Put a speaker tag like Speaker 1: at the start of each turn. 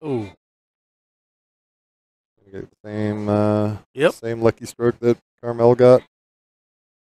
Speaker 1: Oh. Same uh,
Speaker 2: Yep.
Speaker 1: same lucky stroke that Carmel got.